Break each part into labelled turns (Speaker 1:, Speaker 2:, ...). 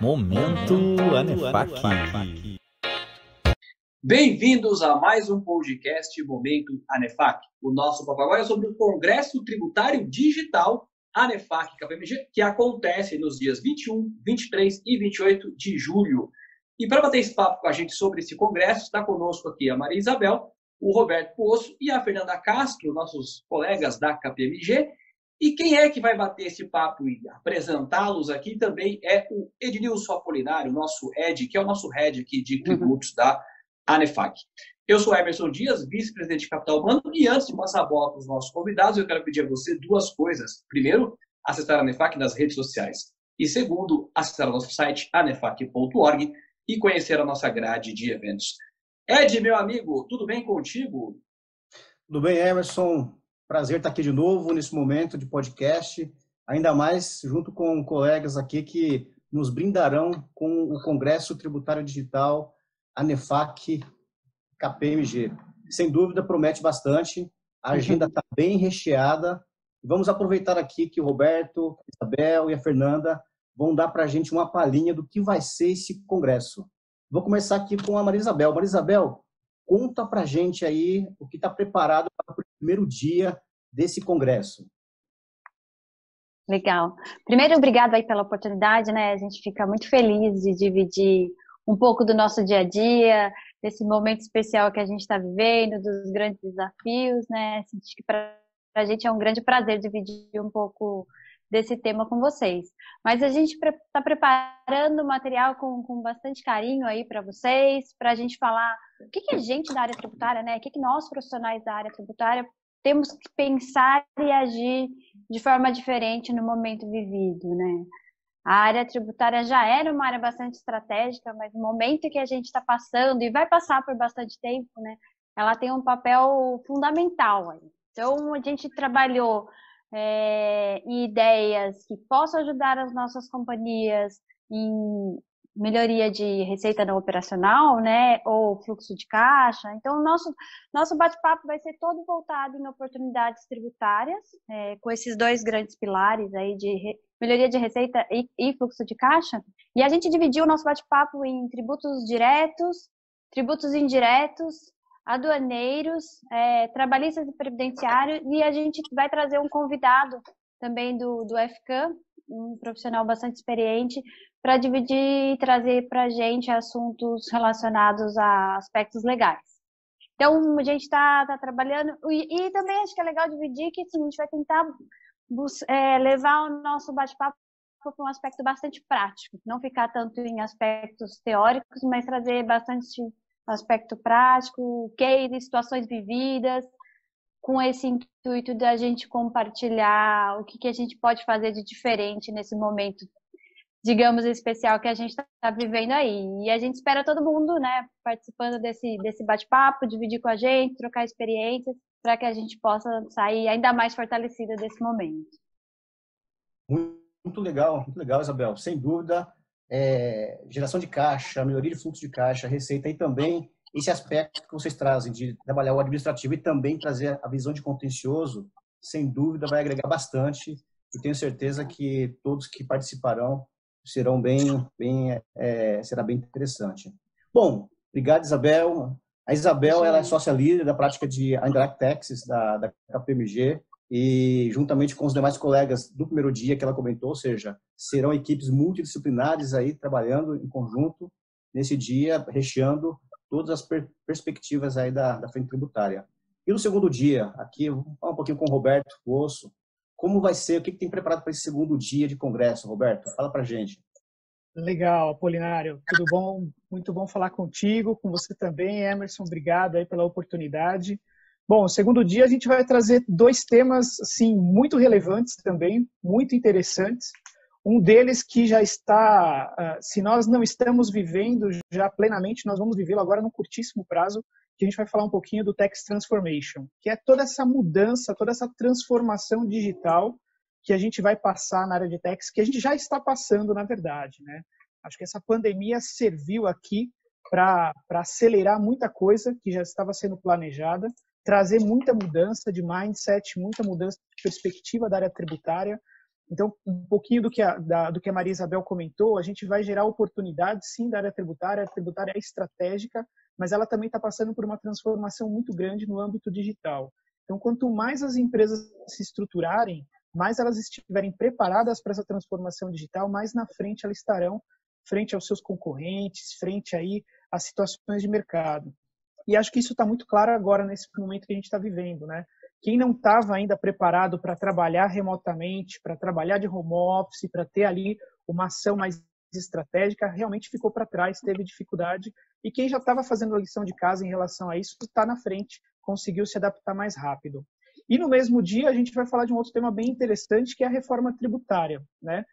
Speaker 1: Momento Anefac.
Speaker 2: Bem-vindos a mais um podcast Momento Anefac. O nosso papo agora é sobre o Congresso Tributário Digital Anefac KPMG, que acontece nos dias 21, 23 e 28 de julho. E para bater esse papo com a gente sobre esse congresso, está conosco aqui a Maria Isabel, o Roberto Poço e a Fernanda Castro, nossos colegas da KPMG. E quem é que vai bater esse papo e apresentá-los aqui também é o Ednilson Apolinário, nosso Ed, que é o nosso head aqui de tributos uhum. da ANEFAC. Eu sou Emerson Dias, vice-presidente de Capital Humano, e antes de passar a bola para os nossos convidados, eu quero pedir a você duas coisas. Primeiro, acessar a ANEFAC nas redes sociais. E segundo, acessar o nosso site anefac.org e conhecer a nossa grade de eventos. Ed, meu amigo, tudo bem contigo?
Speaker 3: Tudo bem, Emerson. Prazer estar aqui de novo nesse momento de podcast, ainda mais junto com colegas aqui que nos brindarão com o Congresso Tributário Digital ANEFAC KPMG. Sem dúvida, promete bastante. A agenda está bem recheada. Vamos aproveitar aqui que o Roberto, a Isabel e a Fernanda vão dar para a gente uma palhinha do que vai ser esse congresso. Vou começar aqui com a Maria Isabel. Maria Isabel, conta para a gente aí o que está preparado para o primeiro dia desse congresso.
Speaker 4: Legal. Primeiro, obrigado aí pela oportunidade, né? A gente fica muito feliz de dividir um pouco do nosso dia a dia, desse momento especial que a gente está vivendo, dos grandes desafios, né? Acho que para a gente é um grande prazer dividir um pouco desse tema com vocês. Mas a gente está preparando o material com, com bastante carinho aí para vocês, para a gente falar o que, que a gente da área tributária, né? O que, que nós, profissionais da área tributária, temos que pensar e agir de forma diferente no momento vivido, né? A área tributária já era uma área bastante estratégica, mas no momento que a gente está passando, e vai passar por bastante tempo, né? Ela tem um papel fundamental aí. Então, a gente trabalhou é, ideias que possam ajudar as nossas companhias em melhoria de receita não operacional, né, ou fluxo de caixa. Então, nosso nosso bate-papo vai ser todo voltado em oportunidades tributárias, é, com esses dois grandes pilares aí de re, melhoria de receita e, e fluxo de caixa. E a gente dividiu o nosso bate-papo em tributos diretos, tributos indiretos aduaneiros, é, trabalhistas e previdenciários, e a gente vai trazer um convidado também do, do FCAM, um profissional bastante experiente, para dividir e trazer para a gente assuntos relacionados a aspectos legais. Então, a gente está tá trabalhando, e, e, também acho que é legal dividir que assim, a gente vai tentar é, levar o nosso bate-papo para um aspecto bastante prático, não ficar tanto em aspectos teóricos, mas trazer bastante aspecto prático, case, situações vividas, com esse intuito da gente compartilhar o que, que a gente pode fazer de diferente nesse momento, digamos, especial que a gente está vivendo aí. E a gente espera todo mundo, né, participando desse, desse bate-papo, dividir com a gente, trocar experiências, para que a gente possa sair ainda mais fortalecida desse momento.
Speaker 3: Muito legal, muito legal, Isabel. Sem dúvida, é, geração de caixa, melhoria de fluxo de caixa, receita e também esse aspecto que vocês trazem de trabalhar o administrativo e também trazer a visão de contencioso, sem dúvida vai agregar bastante e tenho certeza que todos que participarão serão bem, bem é, será bem interessante. Bom, obrigado Isabel. A Isabel ela é sócia líder da prática de Indirect Taxes da, da KPMG e juntamente com os demais colegas do primeiro dia que ela comentou, ou seja, serão equipes multidisciplinares aí trabalhando em conjunto nesse dia, recheando todas as per perspectivas aí da, da frente tributária. E no segundo dia, aqui, vou falar um pouquinho com o Roberto Osso, como vai ser, o que, que tem preparado para esse segundo dia de congresso, Roberto? Fala para gente.
Speaker 5: Legal, Apolinário, tudo bom? Muito bom falar contigo, com você também, Emerson, obrigado aí pela oportunidade. Bom, segundo dia a gente vai trazer dois temas assim muito relevantes também, muito interessantes. Um deles que já está, ah, se nós não estamos vivendo já plenamente, nós vamos vivê-lo agora num curtíssimo prazo, que a gente vai falar um pouquinho do Tax Transformation, que é toda essa mudança, toda essa transformação digital que a gente vai passar na área de tax, que a gente já está passando, na verdade, né? Acho que essa pandemia serviu aqui para acelerar muita coisa que já estava sendo planejada trazer muita mudança de mindset, muita mudança de perspectiva da área tributária. Então, um pouquinho do que a, da, do que a Maria Isabel comentou, a gente vai gerar oportunidades, sim, da área tributária. A área tributária é estratégica, mas ela também está passando por uma transformação muito grande no âmbito digital. Então, quanto mais as empresas se estruturarem, mais elas estiverem preparadas para essa transformação digital, mais na frente elas estarão frente aos seus concorrentes, frente aí às situações de mercado. E acho que isso está muito claro agora nesse momento que a gente está vivendo, né? Quem não estava ainda preparado para trabalhar remotamente, para trabalhar de home office, para ter ali uma ação mais estratégica, realmente ficou para trás, teve dificuldade. E quem já estava fazendo a lição de casa em relação a isso está na frente, conseguiu se adaptar mais rápido. E no mesmo dia a gente vai falar de um outro tema bem interessante que é a reforma tributária, né?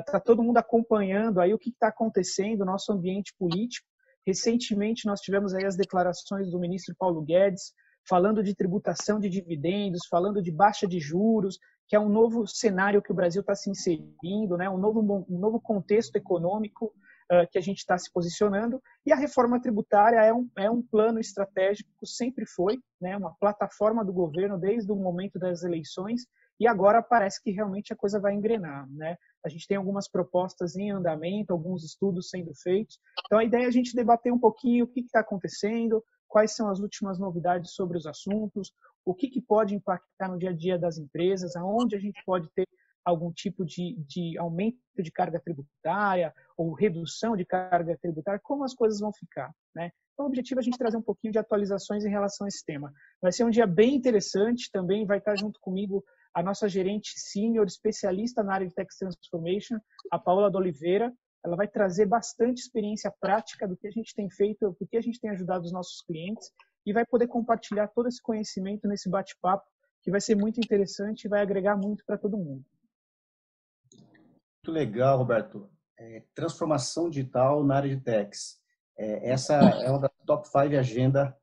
Speaker 5: Está uh, todo mundo acompanhando aí o que está acontecendo no nosso ambiente político. Recentemente nós tivemos aí as declarações do ministro Paulo Guedes falando de tributação de dividendos, falando de baixa de juros, que é um novo cenário que o Brasil está se inserindo, né? um, novo, um novo contexto econômico uh, que a gente está se posicionando. E a reforma tributária é um, é um plano estratégico, sempre foi, né? uma plataforma do governo desde o momento das eleições, e agora parece que realmente a coisa vai engrenar. Né? A gente tem algumas propostas em andamento, alguns estudos sendo feitos. Então, a ideia é a gente debater um pouquinho o que está acontecendo, quais são as últimas novidades sobre os assuntos, o que, que pode impactar no dia a dia das empresas, aonde a gente pode ter algum tipo de, de aumento de carga tributária ou redução de carga tributária, como as coisas vão ficar. Né? Então, o objetivo é a gente trazer um pouquinho de atualizações em relação a esse tema. Vai ser um dia bem interessante, também vai estar junto comigo a nossa gerente senior, especialista na área de Tax Transformation, a Paula de Oliveira. Ela vai trazer bastante experiência prática do que a gente tem feito, do que a gente tem ajudado os nossos clientes e vai poder compartilhar todo esse conhecimento nesse bate-papo, que vai ser muito interessante e vai agregar muito para todo mundo.
Speaker 3: Muito legal, Roberto. É, transformação digital na área de techs. É, essa é uma das top 5 agenda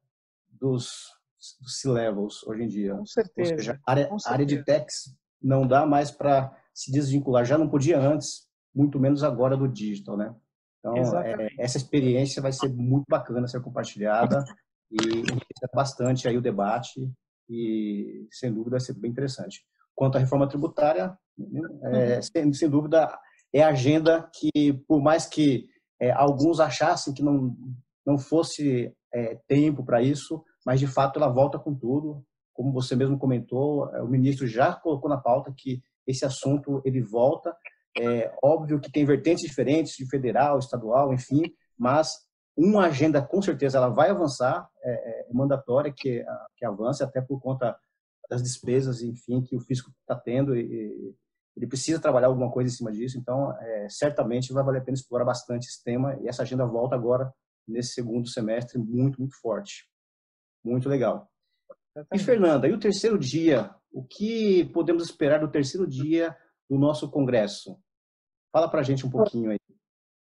Speaker 3: dos dos C-levels hoje em dia.
Speaker 5: Com certeza.
Speaker 3: Ou seja, a área, área de techs não dá mais para se desvincular. Já não podia antes, muito menos agora do digital, né? Então, é, essa experiência vai ser muito bacana ser compartilhada e bastante aí o debate e, sem dúvida, vai ser bem interessante. Quanto à reforma tributária, é, uhum. sem, sem, dúvida, é a agenda que, por mais que é, alguns achassem que não, não fosse é, tempo para isso, mas de fato ela volta com tudo. Como você mesmo comentou, é, o ministro já colocou na pauta que esse assunto ele volta. É óbvio que tem vertentes diferentes de federal, estadual, enfim, mas uma agenda com certeza ela vai avançar, é, é mandatória que, que avance até por conta das despesas, enfim, que o fisco está tendo e, ele precisa trabalhar alguma coisa em cima disso. Então, é, certamente vai valer a pena explorar bastante esse tema e essa agenda volta agora nesse segundo semestre muito, muito forte. Muito legal. E Fernanda, e o terceiro dia? O que podemos esperar do terceiro dia do nosso congresso? Fala para a gente um pouquinho aí.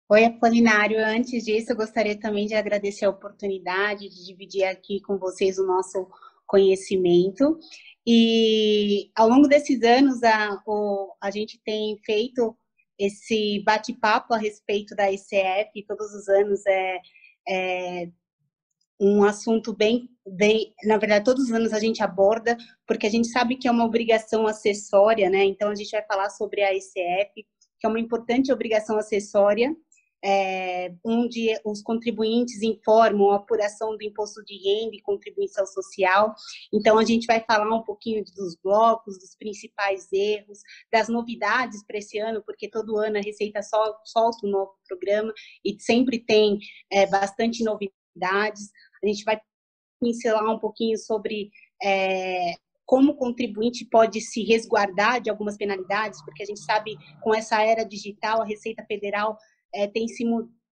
Speaker 6: Oi, Apolinário. Antes disso, eu gostaria também de agradecer a oportunidade de dividir aqui com vocês o nosso conhecimento. E ao longo desses anos, a, o, a gente tem feito esse bate-papo a respeito da ICF, todos os anos é, é um assunto bem, bem, na verdade, todos os anos a gente aborda, porque a gente sabe que é uma obrigação acessória, né? Então a gente vai falar sobre a ICF, que é uma importante obrigação acessória, é, onde os contribuintes informam a apuração do imposto de renda e contribuição social. Então, a gente vai falar um pouquinho dos blocos, dos principais erros, das novidades para esse ano, porque todo ano a Receita sol, solta um novo programa e sempre tem é, bastante novidades. A gente vai pincelar um pouquinho sobre é, como o contribuinte pode se resguardar de algumas penalidades, porque a gente sabe com essa era digital, a Receita Federal é, tem se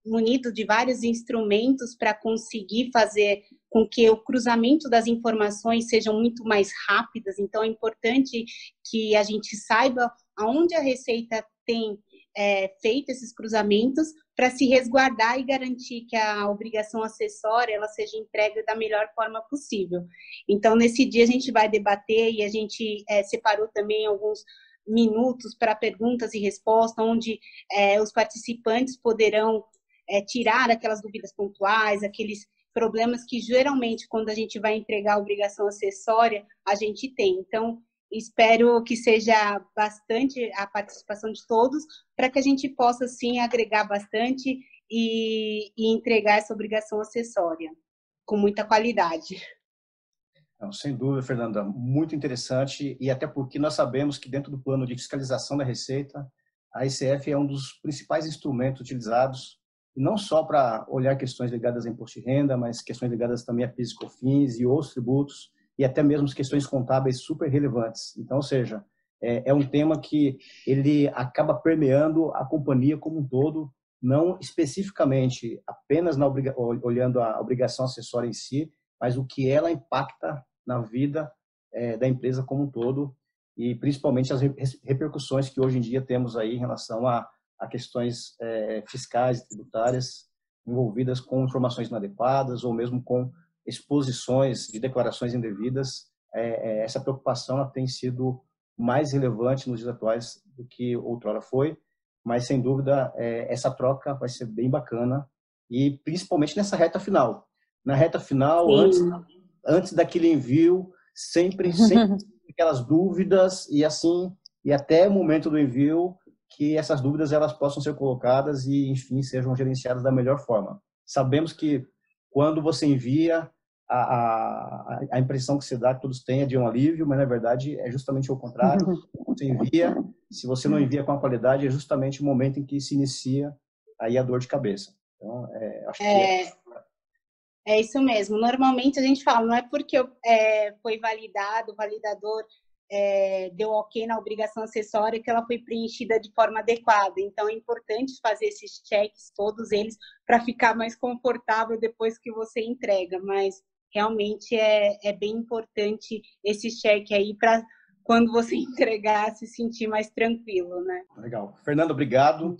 Speaker 6: munido de vários instrumentos para conseguir fazer com que o cruzamento das informações sejam muito mais rápidas. Então, é importante que a gente saiba aonde a Receita tem é, feito esses cruzamentos para se resguardar e garantir que a obrigação acessória ela seja entregue da melhor forma possível. Então, nesse dia a gente vai debater e a gente é, separou também alguns minutos para perguntas e respostas, onde é, os participantes poderão é, tirar aquelas dúvidas pontuais, aqueles problemas que geralmente quando a gente vai entregar a obrigação acessória a gente tem. Então espero que seja bastante a participação de todos, para que a gente possa, sim, agregar bastante e, e entregar essa obrigação acessória com muita qualidade.
Speaker 3: Não, sem dúvida, Fernanda, muito interessante e até porque nós sabemos que dentro do plano de fiscalização da Receita, a ICF é um dos principais instrumentos utilizados, não só para olhar questões ligadas a imposto de renda, mas questões ligadas também a PIS e COFINS e outros tributos, e até mesmo questões contábeis super relevantes. Então, ou seja, é, é um tema que ele acaba permeando a companhia como um todo, não especificamente apenas na olhando a obrigação acessória em si, mas o que ela impacta na vida é, da empresa como um todo e principalmente as repercussões que hoje em dia temos aí em relação a, a questões é, fiscais e tributárias envolvidas com informações inadequadas ou mesmo com exposições de declarações indevidas. É, é essa preocupação tem sido mais relevante nos dias atuais do que outrora foi, mas sem dúvida é, essa troca vai ser bem bacana e principalmente nessa reta final. Na reta final, antes, antes daquele envio, sempre, sempre aquelas dúvidas e assim, e até o momento do envio, que essas dúvidas elas possam ser colocadas e, enfim, sejam gerenciadas da melhor forma. Sabemos que quando você envia, a, a, a impressão que você dá que todos têm é de um alívio, mas na verdade é justamente o contrário. Você envia, se você não envia com a qualidade, é justamente o momento em que se inicia aí a dor de cabeça. Então, é, acho que é,
Speaker 6: é é isso mesmo. Normalmente a gente fala, não é porque é, foi validado, o validador é, deu ok na obrigação acessória que ela foi preenchida de forma adequada. Então é importante fazer esses checks, todos eles, para ficar mais confortável depois que você entrega. Mas realmente é, é bem importante esse check aí para quando você entregar se sentir mais tranquilo, né?
Speaker 3: Legal. Fernando, obrigado.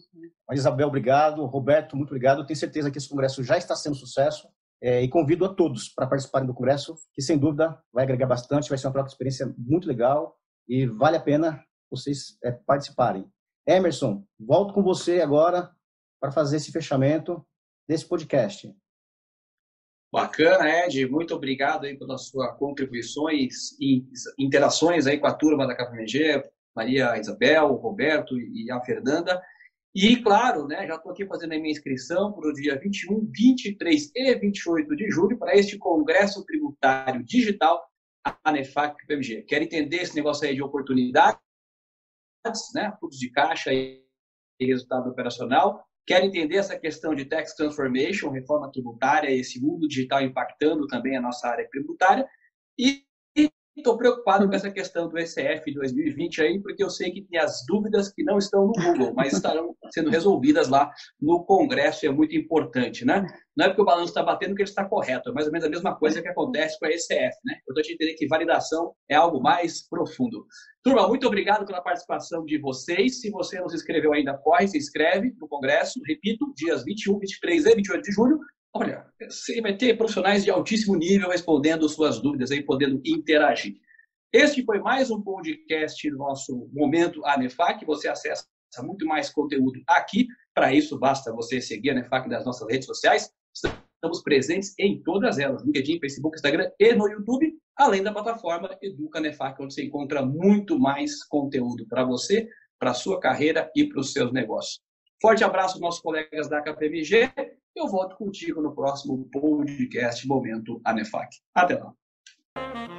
Speaker 3: Isabel, obrigado. Roberto, muito obrigado. Tenho certeza que esse congresso já está sendo sucesso. É, e convido a todos para participarem do congresso, que sem dúvida vai agregar bastante, vai ser uma troca de experiência muito legal e vale a pena vocês é, participarem. Emerson, volto com você agora para fazer esse fechamento desse podcast.
Speaker 2: Bacana, Ed. Muito obrigado aí pelas suas contribuições e interações aí com a turma da KPMG, Maria Isabel, Roberto e a Fernanda. E, claro, né, já estou aqui fazendo a minha inscrição para o dia 21, 23 e 28 de julho para este Congresso Tributário Digital ANEFAC PMG. Quero entender esse negócio aí de oportunidades, né, fluxo de caixa e resultado operacional. Quero entender essa questão de tax transformation, reforma tributária, esse mundo digital impactando também a nossa área tributária. E Estou preocupado com essa questão do ECF 2020 aí, porque eu sei que tem as dúvidas que não estão no Google, mas estarão sendo resolvidas lá no Congresso e é muito importante, né? Não é porque o balanço está batendo que ele está correto, é mais ou menos a mesma coisa que acontece com a ECF, né? Eu estou te entender que validação é algo mais profundo. Turma, muito obrigado pela participação de vocês. Se você não se inscreveu ainda, corre, se inscreve no Congresso. Repito, dias 21, 23 e 28 de julho. Olha, você vai ter profissionais de altíssimo nível respondendo suas dúvidas aí, podendo interagir. Este foi mais um podcast do nosso Momento ANEFAC. Você acessa muito mais conteúdo aqui. Para isso, basta você seguir a ANEFAC nas nossas redes sociais. Estamos presentes em todas elas, LinkedIn, Facebook, Instagram e no YouTube, além da plataforma Educa ANEFAC, onde você encontra muito mais conteúdo para você, para a sua carreira e para os seus negócios. Forte abraço, nossos colegas da KPMG. Eu volto contigo no próximo podcast Momento ANEFAC. Até lá.